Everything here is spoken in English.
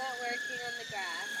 not working on the grass.